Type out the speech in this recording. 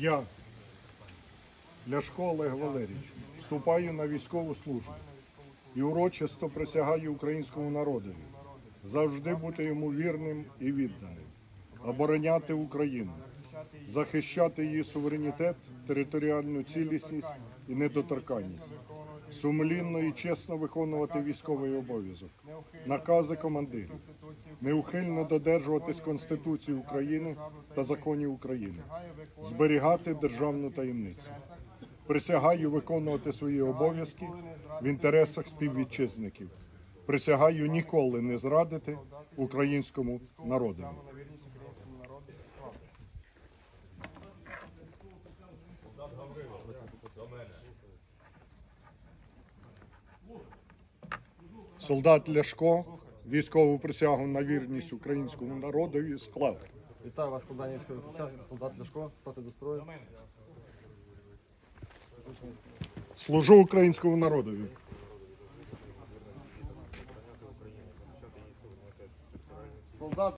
Я, Ляшко Олег Валерійович, вступаю на військову службу і урочисто присягаю українському народові завжди бути йому вірним і відданим, обороняти Україну, захищати її суверенітет, територіальну цілісність і недоторканність, сумлінно і чесно виконувати військовий обов'язок, накази командирів, неухильно додержуватись Конституції України та законів України, зберігати державну таємницю. Присягаю виконувати свої обов'язки в інтересах співвітчизників. Присягаю ніколи не зрадити українському народу. Солдат Ляшко військову присягу на вірність українському народові склав. Вітаю вас, складання військових присяг, солдат Ляшко, стати до строю. Служу українському народові. Солдат